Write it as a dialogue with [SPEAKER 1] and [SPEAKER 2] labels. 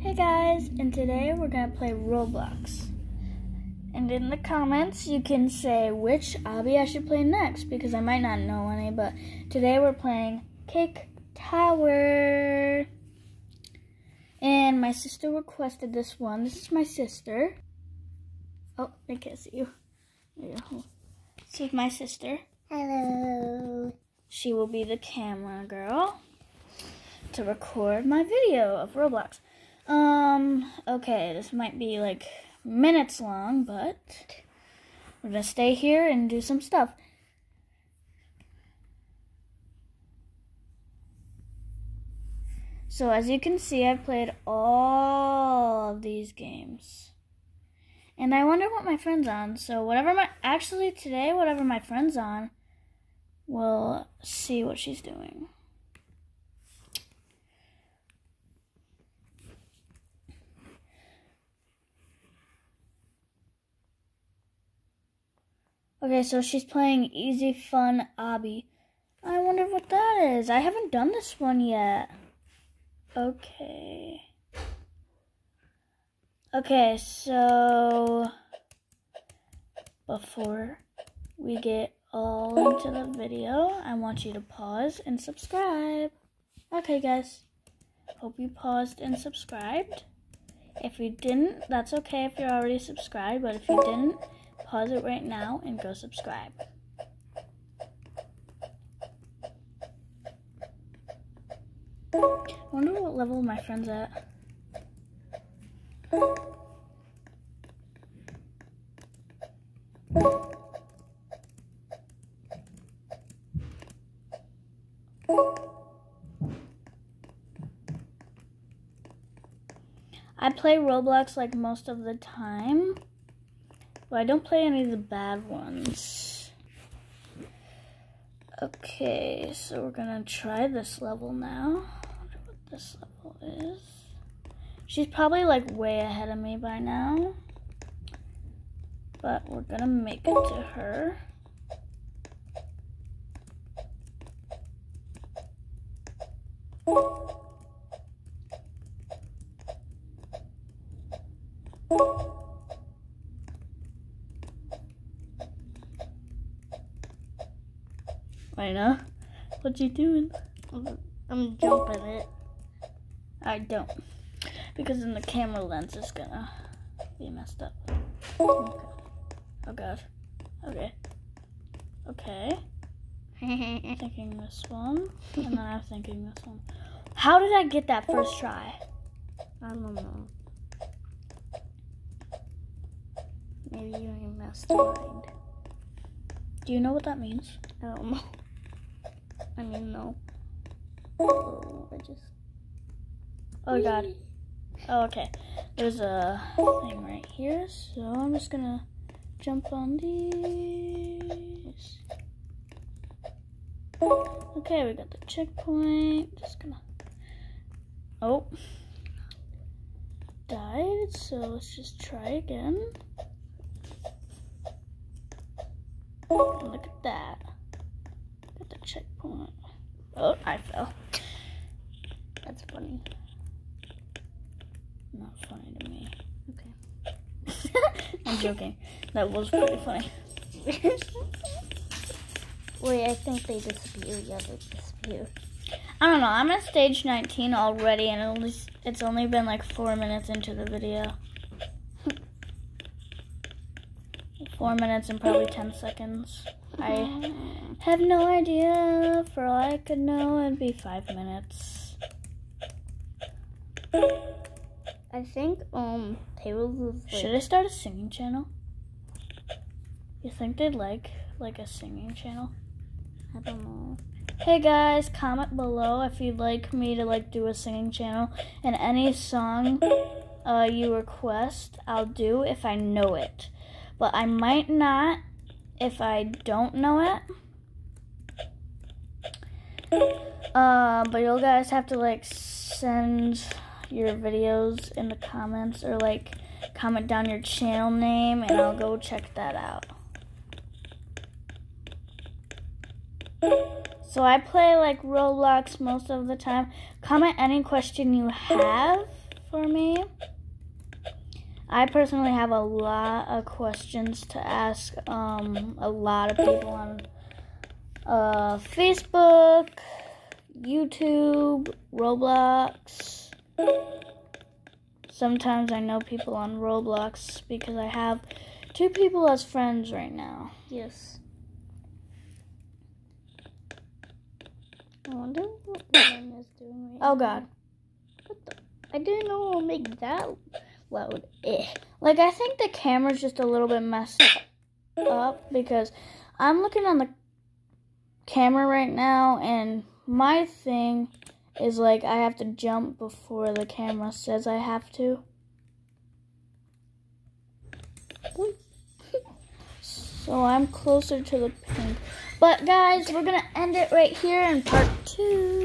[SPEAKER 1] Hey guys, and today we're gonna play Roblox. And in the comments, you can say which obby I should play next because I might not know any. But today we're playing Cake Tower. And my sister requested this one. This is my sister. Oh, I can't see you. There you go. This is my sister.
[SPEAKER 2] Hello.
[SPEAKER 1] She will be the camera girl to record my video of Roblox. Um, okay, this might be like minutes long, but we're gonna stay here and do some stuff. So as you can see, I've played all of these games. And I wonder what my friend's on. So whatever my, actually today, whatever my friend's on, we'll see what she's doing. Okay, so she's playing Easy Fun Obby. I wonder what that is. I haven't done this one yet. Okay. Okay, so before we get all into the video, I want you to pause and subscribe. Okay, guys. Hope you paused and subscribed. If you didn't, that's okay if you're already subscribed, but if you didn't, pause it right now and go subscribe. I wonder what level my friend's at. I play Roblox like most of the time. I don't play any of the bad ones. Okay, so we're gonna try this level now. what this level is. She's probably like way ahead of me by now. But we're gonna make it to her. I know. What you doing?
[SPEAKER 2] I'm jumping it.
[SPEAKER 1] I don't. Because then the camera lens is gonna be messed up. Okay. Oh god. Okay. Okay. thinking this one. And then I'm thinking this one. How did I get that first try?
[SPEAKER 2] I don't know. Maybe you mastermind.
[SPEAKER 1] Do you know what that means?
[SPEAKER 2] I don't know. I mean, no. Oh, I just.
[SPEAKER 1] Oh god. Oh, okay. There's a thing right here, so I'm just gonna jump on these. Okay, we got the checkpoint. Just gonna. Oh. Died, so let's just try again. Look at that. Oh, I fell.
[SPEAKER 2] That's funny.
[SPEAKER 1] Not funny to me.
[SPEAKER 2] Okay.
[SPEAKER 1] I'm joking. That was pretty funny.
[SPEAKER 2] Wait, I think they disappear. Yeah, they disappear.
[SPEAKER 1] I don't know. I'm at stage 19 already, and it's only been like four minutes into the video. Four minutes and probably 10 seconds. I have no idea. For all I could know, it'd be five minutes.
[SPEAKER 2] I think um tables is like,
[SPEAKER 1] Should I start a singing channel? You think they'd like like a singing channel?
[SPEAKER 2] I don't know.
[SPEAKER 1] Hey guys, comment below if you'd like me to like do a singing channel and any song uh, you request, I'll do if I know it. But I might not if I don't know it. Uh, but you'll guys have to like send your videos in the comments or like comment down your channel name and I'll go check that out. So I play like Roblox most of the time. Comment any question you have for me. I personally have a lot of questions to ask um, a lot of people on uh, Facebook, YouTube, Roblox. Sometimes I know people on Roblox because I have two people as friends right now.
[SPEAKER 2] Yes. I wonder what one is doing right
[SPEAKER 1] Oh
[SPEAKER 2] now.
[SPEAKER 1] god.
[SPEAKER 2] I didn't know it would make that loud. Eh.
[SPEAKER 1] Like I think the camera's just a little bit messed up because I'm looking on the camera right now and my thing is like I have to jump before the camera says I have to. So I'm closer to the pink. But guys, we're gonna end it right here in part two.